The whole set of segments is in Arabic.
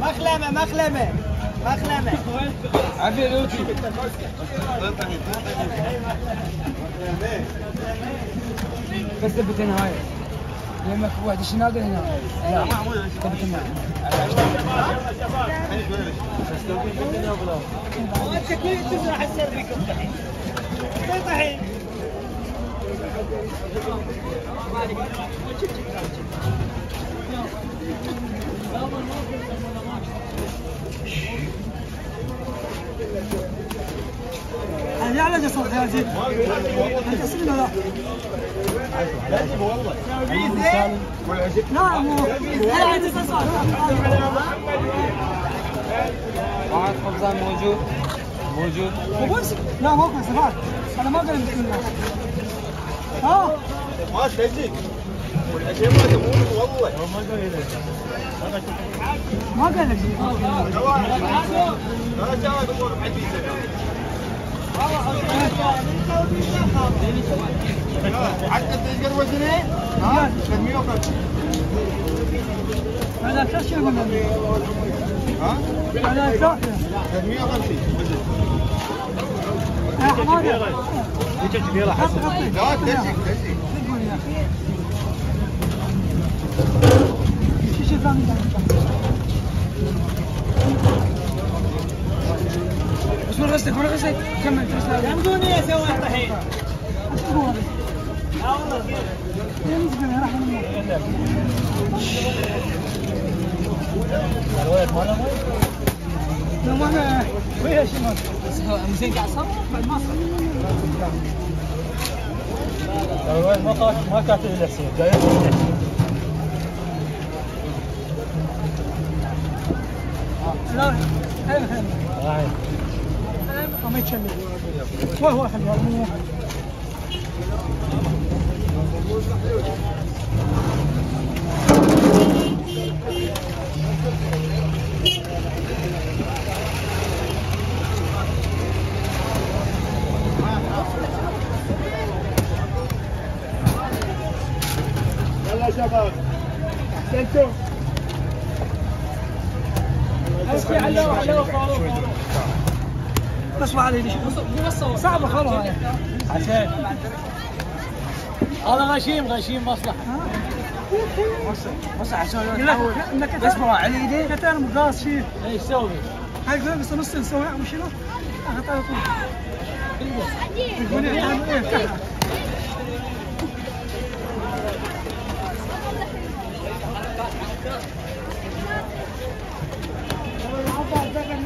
مخلمه مخلمه مخلمه عافية لوتي بس ثبت هنا هاي لما واحد الشناقة هنا لا ثبت هنا وانت كل تزرع السر بكم طحين أنا على يا زين أنت اسمه لا؟ لا مو. أنا عندي جسد معك خبزان موجود. موجود. لا في صفات أنا ما قلت الله ها ما تجيك والاشياء ما تقول والله ما قال لك لا جاء امور حديثه حتى تشقر وزنين ها 350 هذا كاش يقول ها هذا كاش 350 وزن يا حماده لا تجيك تجيك شو غسلك من غسلك كمل بس كم دنيا سوى الطحين لو أنا ويا شمال زين قاعد صار بعد ما صار ما ما كاتب الحسين جاي لا حلو حلو ما يتشلل وهو حلو مو يلا شباب احسنتم تصبح علي ليش؟ صعبة خلاص حسين هذا غشيم غشيم مصلحة. بص عشان اسمه على يديه كتر. مقاس فيه إيش تسوي؟ هاي بس نص نسوي وشنو؟ اخذ على طول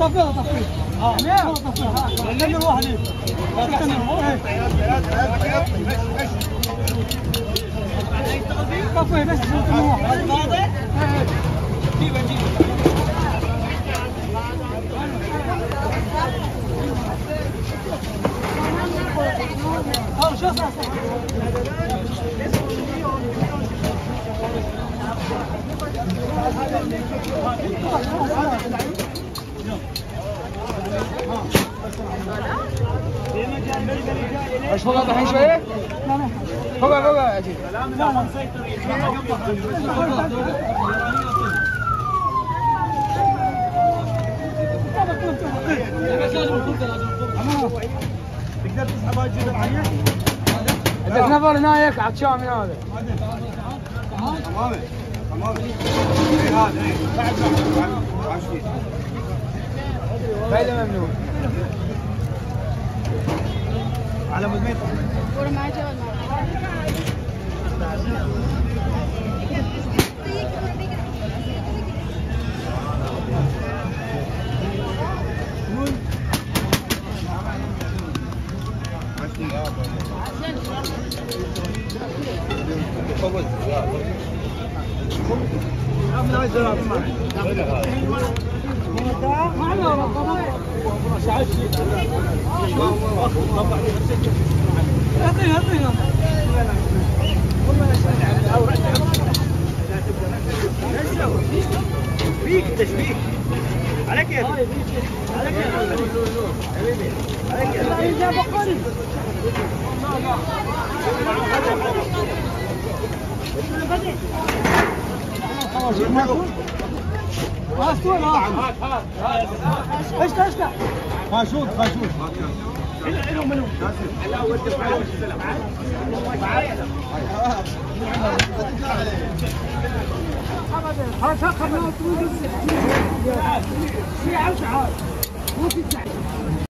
طفيها طفيها آه طفيها لأن الواحد طفيه بس عشان واحد آه شو صار إيش فوق الحين شوية؟ لا لا فوق فوق أجي لا لا تقدر تسحب هاي الجزء معي؟ عندك نفر هناك عطشان من هذا تمام تمام اي هذا اي بعد بعد ممنوع على مدميطة Thank you. والماء اعطيني اعطيني فيك تشبيك على كيف على حبيبي على كيف شخص